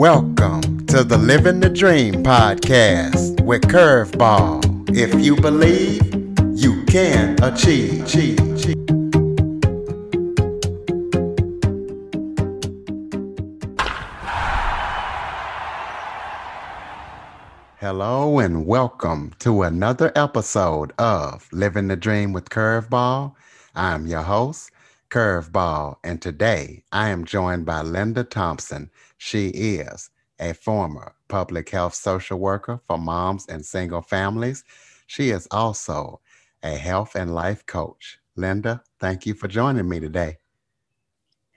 Welcome to the Living the Dream podcast with Curveball. If you believe, you can achieve. Hello and welcome to another episode of Living the Dream with Curveball. I'm your host, Curveball, and today I am joined by Linda Thompson. She is a former public health social worker for moms and single families. She is also a health and life coach. Linda, thank you for joining me today.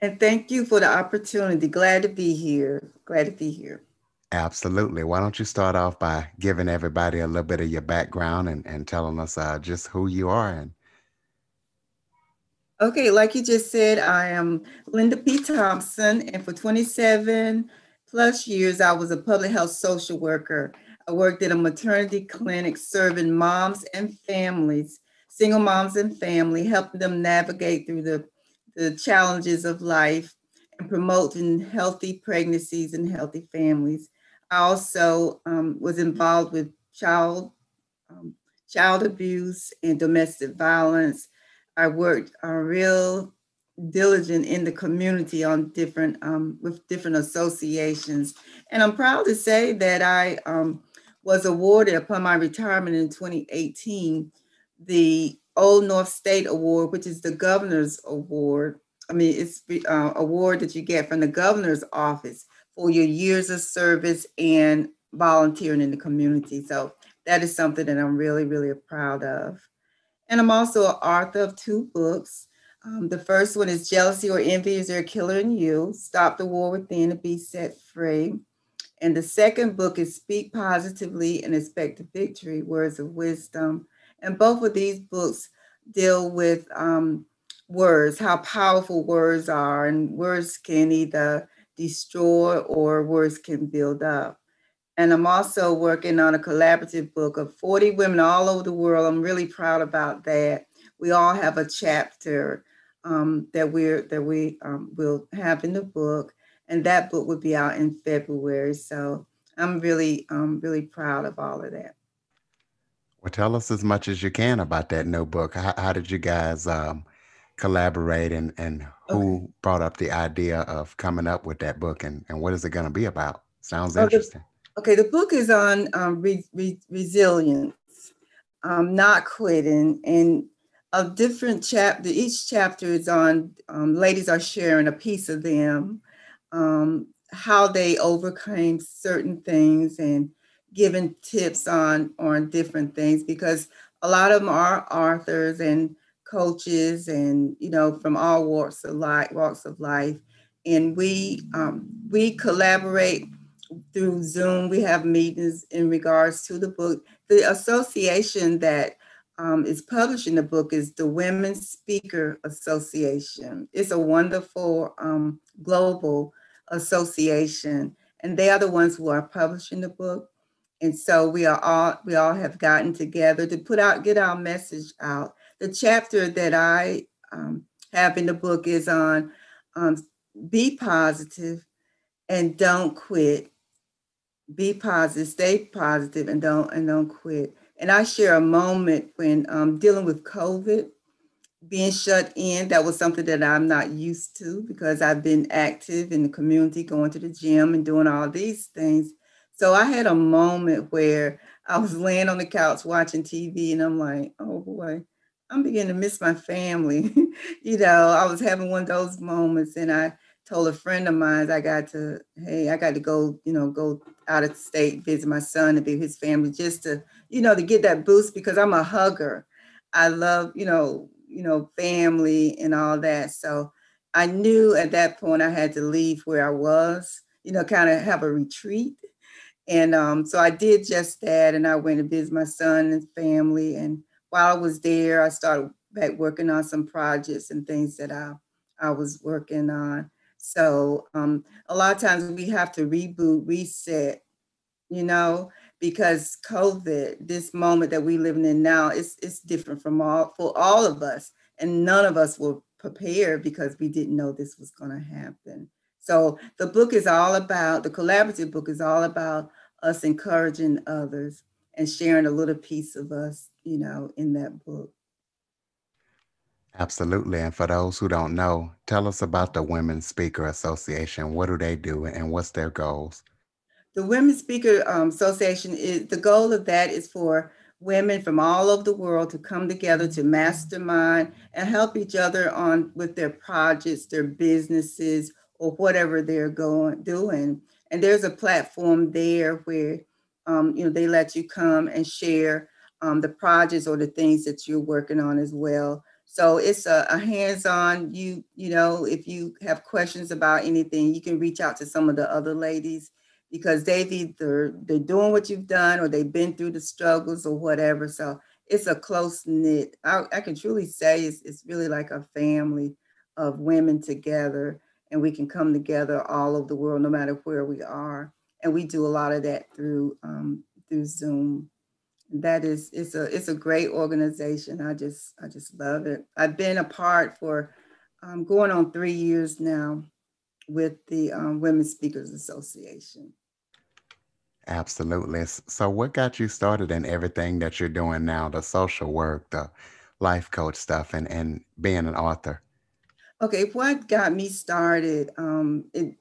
And thank you for the opportunity. Glad to be here. Glad to be here. Absolutely. Why don't you start off by giving everybody a little bit of your background and, and telling us uh, just who you are and Okay, like you just said, I am Linda P. Thompson, and for 27 plus years, I was a public health social worker. I worked at a maternity clinic serving moms and families, single moms and family, helping them navigate through the, the challenges of life and promoting healthy pregnancies and healthy families. I also um, was involved with child um, child abuse and domestic violence I worked uh, real diligent in the community on different um, with different associations, and I'm proud to say that I um, was awarded upon my retirement in 2018 the Old North State Award, which is the governor's award. I mean, it's uh, award that you get from the governor's office for your years of service and volunteering in the community. So that is something that I'm really, really proud of. And I'm also an author of two books. Um, the first one is Jealousy or Envy Is There a Killer in You? Stop the War Within and Be Set Free. And the second book is Speak Positively and Expect a Victory Words of Wisdom. And both of these books deal with um, words, how powerful words are, and words can either destroy or words can build up. And I'm also working on a collaborative book of 40 women all over the world. I'm really proud about that. We all have a chapter um, that we're that we um, will have in the book, and that book will be out in February. So I'm really um, really proud of all of that. Well, tell us as much as you can about that notebook. How, how did you guys um, collaborate, and and who okay. brought up the idea of coming up with that book, and and what is it going to be about? Sounds interesting. Okay, the book is on um, re- re- resilience, um, not quitting, and a different chapter. Each chapter is on um, ladies are sharing a piece of them, um, how they overcame certain things, and giving tips on on different things. Because a lot of them are authors and coaches, and you know from all walks of life, walks of life, and we um, we collaborate through Zoom. We have meetings in regards to the book. The association that um, is publishing the book is the Women's Speaker Association. It's a wonderful um, global association, and they are the ones who are publishing the book. And so we are all we all have gotten together to put out get our message out. The chapter that I um, have in the book is on um, be positive and don't quit be positive, stay positive, and don't and don't quit. And I share a moment when um, dealing with COVID, being shut in. That was something that I'm not used to because I've been active in the community, going to the gym and doing all these things. So I had a moment where I was laying on the couch watching TV, and I'm like, oh boy, I'm beginning to miss my family. you know, I was having one of those moments, and I told a friend of mine I got to, hey, I got to go, you know, go out of state, visit my son and be his family, just to, you know, to get that boost because I'm a hugger. I love, you know, you know, family and all that. So I knew at that point I had to leave where I was, you know, kind of have a retreat. And um, so I did just that, and I went to visit my son and family. And while I was there, I started back working on some projects and things that I I was working on. So um, a lot of times we have to reboot, reset, you know, because COVID, this moment that we're living in now, it's it's different from all for all of us, and none of us were prepared because we didn't know this was going to happen. So the book is all about the collaborative book is all about us encouraging others and sharing a little piece of us, you know, in that book. Absolutely. And for those who don't know, tell us about the Women Speaker Association. What do they do and what's their goals? The Women Speaker um, Association is the goal of that is for women from all over the world to come together to mastermind and help each other on with their projects, their businesses, or whatever they're going doing. And there's a platform there where um, you know they let you come and share um, the projects or the things that you're working on as well. So it's a, a hands-on. You you know if you have questions about anything, you can reach out to some of the other ladies because they've either they're doing what you've done or they've been through the struggles or whatever. So it's a close knit. I, I can truly say it's, it's really like a family of women together, and we can come together all over the world, no matter where we are. And we do a lot of that through um, through Zoom. That is, it's a it's a great organization. I just I just love it. I've been a part for um, going on three years now with the um, Women Speakers Association. Absolutely. So, what got you started in everything that you're doing now the social work, the life coach stuff, and, and being an author? Okay, what got me started? Um, it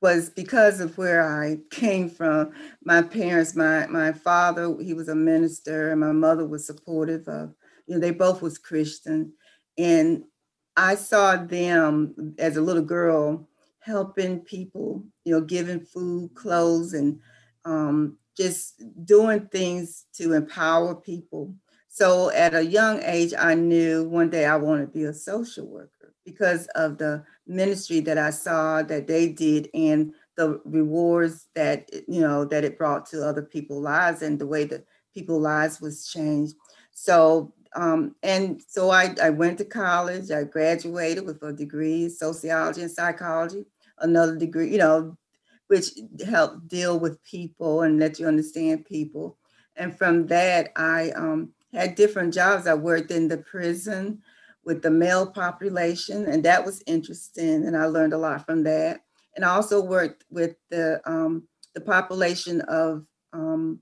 was because of where I came from. My parents, my my father, he was a minister, and my mother was supportive of. You know, they both was Christian, and I saw them as a little girl helping people. You know, giving food, clothes, and um, just doing things to empower people. So at a young age, I knew one day I wanted to be a social worker because of the ministry that I saw that they did and the rewards that you know that it brought to other people's lives and the way that people's lives was changed. So um, and so I, I went to college. I graduated with a degree in sociology and psychology, another degree, you know, which helped deal with people and let you understand people. And from that, I um, had different jobs. I worked in the prison with the male population, and that was interesting, and I learned a lot from that. And I also worked with the um, the population of um,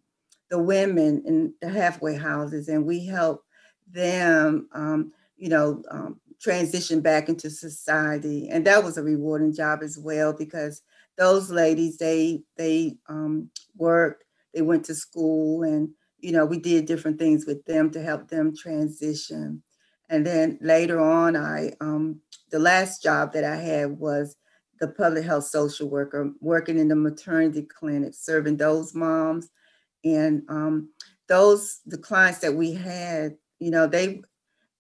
the women in the halfway houses, and we helped them, um, you know, um, transition back into society. And that was a rewarding job as well because those ladies they they um, worked they went to school and you know we did different things with them to help them transition and then later on i um, the last job that i had was the public health social worker working in the maternity clinic serving those moms. And um, those the clients that we had you know they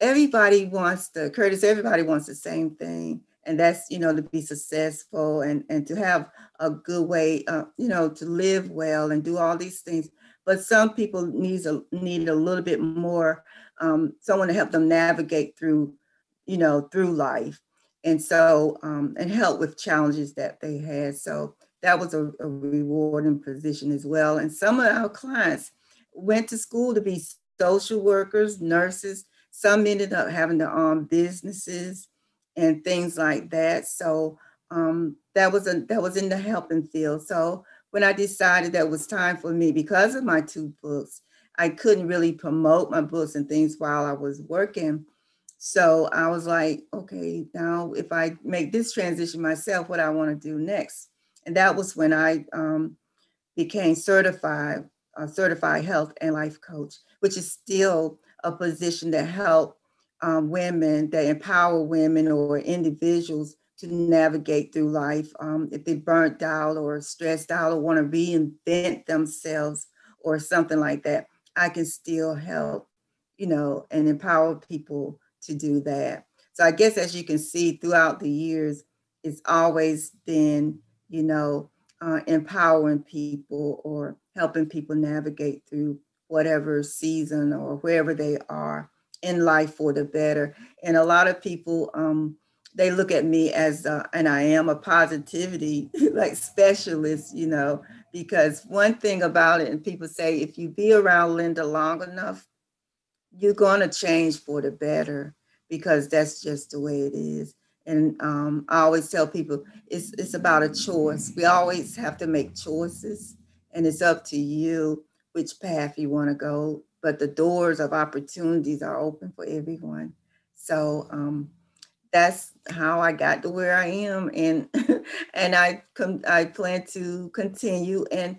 everybody wants the curtis everybody wants the same thing. And that's you know to be successful and and to have a good way uh, you know to live well and do all these things but some people needs a need a little bit more um, someone to help them navigate through you know through life and so um, and help with challenges that they had so that was a, a rewarding position as well and some of our clients went to school to be social workers nurses some ended up having their own businesses and things like that. So um, that was a that was in the helping field. So when I decided that was time for me because of my two books, I couldn't really promote my books and things while I was working. So I was like, okay, now if I make this transition myself, what I want to do next, and that was when I um, became certified, a certified health and life coach, which is still a position that help um, women, that empower women or individuals to navigate through life. Um, if they're burnt out or stressed out or want to reinvent themselves or something like that, I can still help, you know, and empower people to do that. So I guess as you can see throughout the years, it's always been, you know, uh, empowering people or helping people navigate through whatever season or wherever they are in life for the better. And a lot of people, um, they look at me as, uh, and I am a positivity like specialist, you know, because one thing about it, and people say, if you be around Linda long enough, you're going to change for the better because that's just the way it is. And um, I always tell people it's it's about a choice. We always have to make choices, and it's up to you which path you want to go. But the doors of opportunities are open for everyone. So um, that's how I got to where I am, and and I com- I plan to continue. And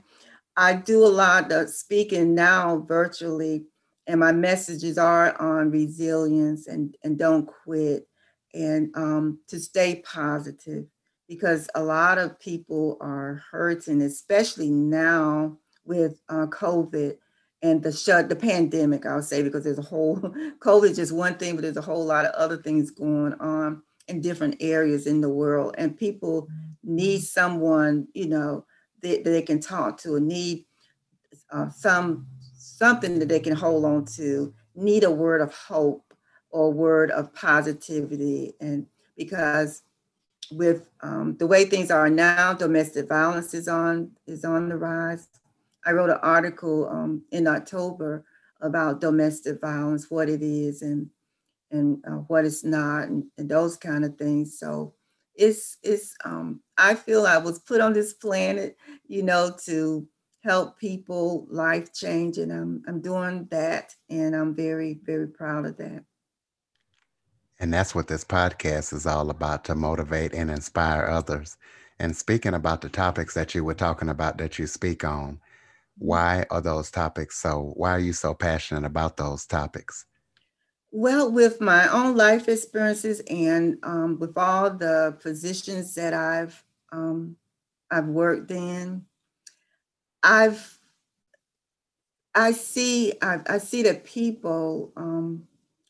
I do a lot of speaking now virtually, and my messages are on resilience and and don't quit, and um, to stay positive because a lot of people are hurting, especially now with uh, COVID and the shut the pandemic i'll say because there's a whole covid is just one thing but there's a whole lot of other things going on in different areas in the world. And people need someone you know that, that they can talk to need uh, some something that they can hold on to need a word of hope or word of positivity. And because with um, the way things are now domestic violence is on is on the rise I wrote an article um, in October about domestic violence, what it is and and uh, what it's not, and, and, those kind of things. So it's it's um, I feel I was put on this planet, you know, to help people life change, and I'm I'm doing that, and I'm very very proud of that. And that's what this podcast is all about to motivate and inspire others. And speaking about the topics that you were talking about that you speak on, why are those topics so why are you so passionate about those topics? Well with my own life experiences and um, with all the positions that i've um, i've worked in i've i see i, I see that people um,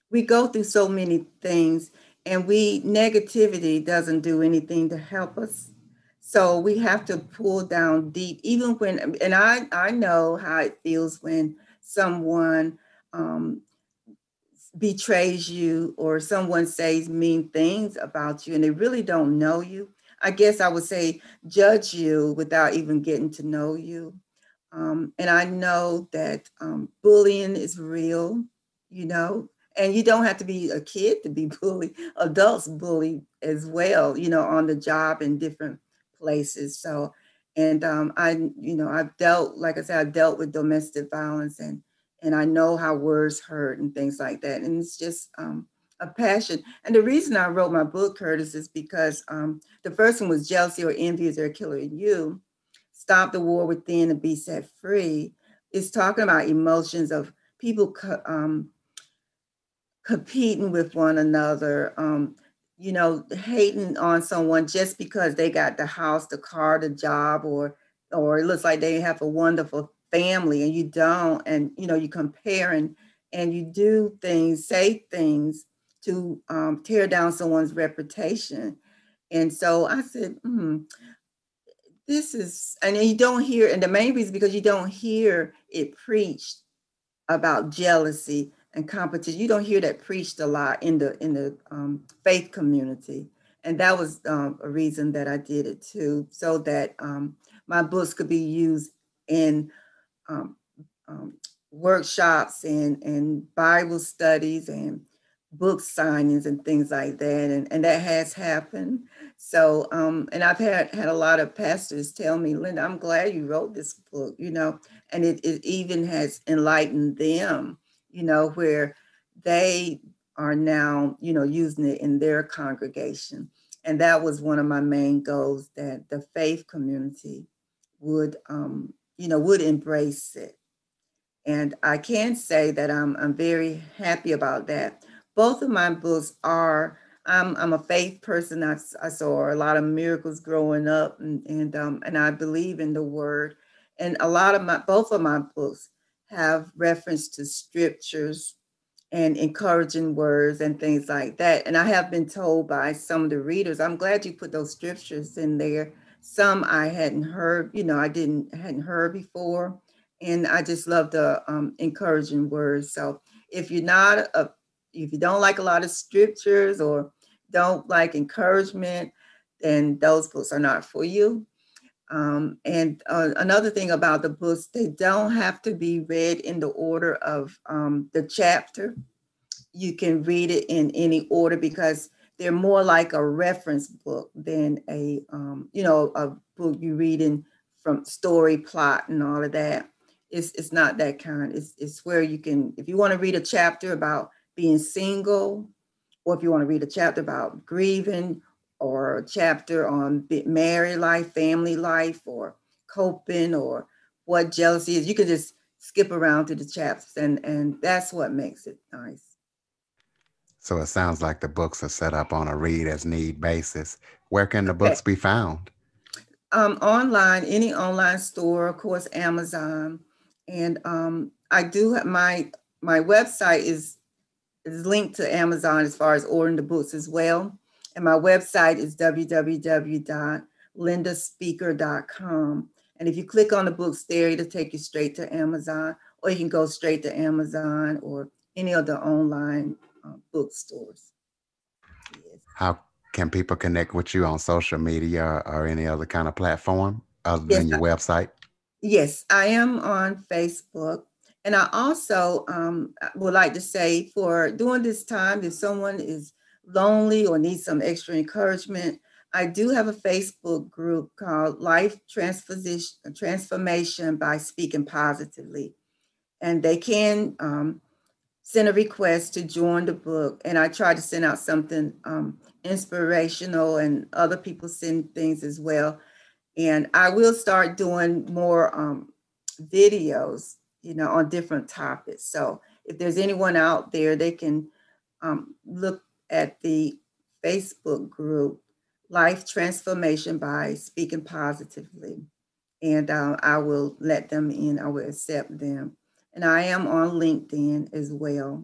we go through so many things and we negativity doesn't do anything to help us so we have to pull down deep, even when, and I, I know how it feels when someone um, betrays you or someone says mean things about you and they really don't know you. I guess I would say judge you without even getting to know you. Um, and I know that um, bullying is real, you know, and you don't have to be a kid to be bullied. Adults bully as well, you know, on the job and different places. So, and um, I, you know, I've dealt, like I said, I've dealt with domestic violence and and I know how words hurt and things like that. And it's just um, a passion. And the reason I wrote my book, Curtis, is because um, the first one was jealousy or envy is their killer in you. Stop the war within and be set free. It's talking about emotions of people co- um, competing with one another, um, you know, hating on someone just because they got the house, the car, the job, or or it looks like they have a wonderful family and you don't, and you know, you compare and and you do things, say things to um, tear down someone's reputation. And so I said, hmm, this is, and you don't hear, and the main reason because you don't hear it preached about jealousy and competition. You don't hear that preached a lot in the in the um, faith community, and that was um, a reason that I did it too, so that um, my books could be used in um, um, workshops and and Bible studies and book signings and things like that, and and that has happened. So, um, and I've had had a lot of pastors tell me, Linda, I'm glad you wrote this book, you know, and it, it even has enlightened them you know, where they are now, you know, using it in their congregation. And that was one of my main goals that the faith community would, um, you know, would embrace it. And I can say that I'm, I'm very happy about that. Both of my books are, I'm, I'm a faith person. I, I saw a lot of miracles growing up and, and, um, and I believe in the word. And a lot of my, both of my books have reference to scriptures and encouraging words and things like that. And I have been told by some of the readers, I'm glad you put those scriptures in there. Some I hadn't heard, you know, I didn't hadn't heard before. And I just love the um, encouraging words. So if you're not a, if you don't like a lot of scriptures or don't like encouragement, then those books are not for you. Um, and uh, another thing about the books, they don't have to be read in the order of um, the chapter. You can read it in any order because they're more like a reference book than a um, you know a book you read in from story plot and all of that it's it's not that kind it's it's where you can if you want to read a chapter about being single or if you want to read a chapter about grieving or a chapter on married life family life or coping or what jealousy is you can just skip around to the chapters and and that's what makes it nice so it sounds like the books are set up on a read as need basis. Where can the books be found? Um, online, any online store, of course, Amazon. And um, I do have my my website is is linked to Amazon as far as ordering the books as well. And my website is www.lindaspeaker.com. And if you click on the books there, it'll take you straight to Amazon, or you can go straight to Amazon or any of the online uh, bookstores. Yes. How can people connect with you on social media or any other kind of platform other yes, than your I, website? Yes, I am on Facebook. And I also um, would like to say for during this time, if someone is lonely or need some extra encouragement, I do have a Facebook group called Life Transformation by Speaking Positively. And they can um, send a request to join the book and i try to send out something um, inspirational and other people send things as well and i will start doing more um, videos you know on different topics so if there's anyone out there they can um, look at the facebook group life transformation by speaking positively and uh, i will let them in i will accept them and I am on LinkedIn as well.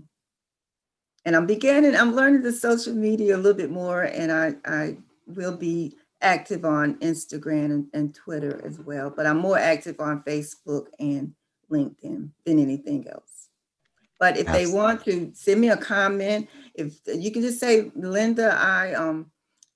And I'm beginning, I'm learning the social media a little bit more, and I, I will be active on Instagram and, and Twitter as well, but I'm more active on Facebook and LinkedIn than anything else. But if they want to send me a comment, if you can just say, Linda, I um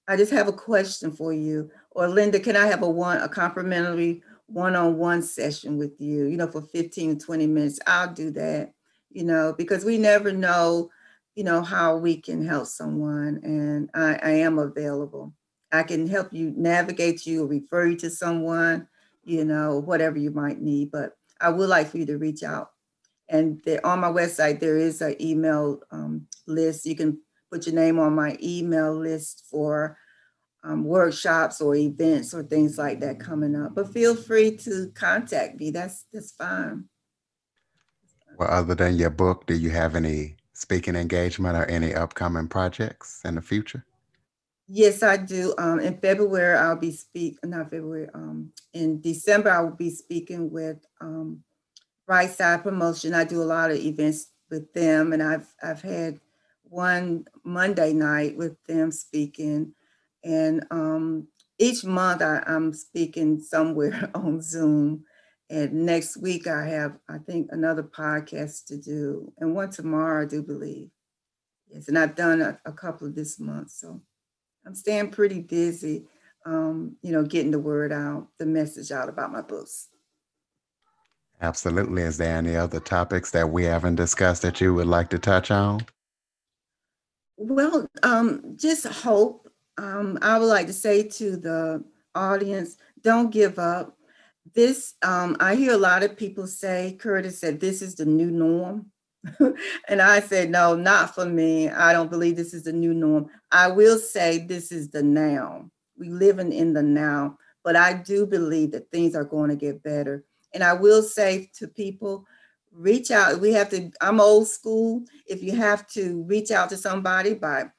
I just have a question for you, or Linda, can I have a one a complimentary one-on-one session with you, you know, for 15 to 20 minutes, I'll do that, you know, because we never know, you know, how we can help someone. And I, I am available. I can help you navigate you or refer you to someone, you know, whatever you might need. But I would like for you to reach out. And there, on my website, there is an email um, list. You can put your name on my email list for um, workshops or events or things like that coming up. But feel free to contact me. That's that's fine. Well, other than your book, do you have any speaking engagement or any upcoming projects in the future? Yes, I do. Um, in February, I'll be speak. Not February. Um, in December, I will be speaking with um, Right Side Promotion. I do a lot of events with them, and I've I've had one Monday night with them speaking. And um, each month I, I'm speaking somewhere on Zoom. And next week I have, I think, another podcast to do, and one tomorrow, I do believe. Yes, and I've done a, a couple of this month, so I'm staying pretty busy. Um, you know, getting the word out, the message out about my books. Absolutely. Is there any other topics that we haven't discussed that you would like to touch on? Well, um, just hope um, I would like to say to the audience, don't give up. This, um, I hear a lot of people say, Curtis said, this is the new norm. and I said, no, not for me. I don't believe this is the new norm. I will say this is the now. We living in the now, but I do believe that things are going to get better. And I will say to people, reach out. We have to, I'm old school. If you have to reach out to somebody by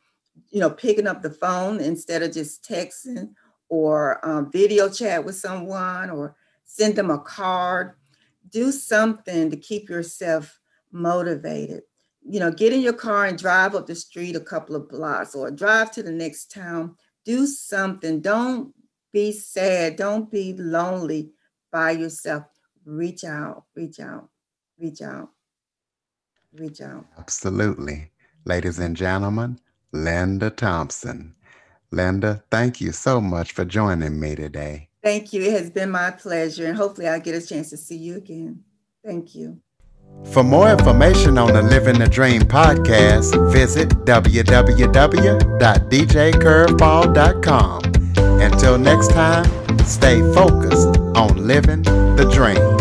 you know, picking up the phone instead of just texting or um, video chat with someone or send them a card. Do something to keep yourself motivated. You know, get in your car and drive up the street a couple of blocks or drive to the next town. Do something. Don't be sad. Don't be lonely by yourself. Reach out, reach out, reach out, reach out. Absolutely. Ladies and gentlemen, Linda Thompson. Linda, thank you so much for joining me today. Thank you. It has been my pleasure, and hopefully, I'll get a chance to see you again. Thank you. For more information on the Living the Dream podcast, visit www.djcurveball.com. Until next time, stay focused on living the dream.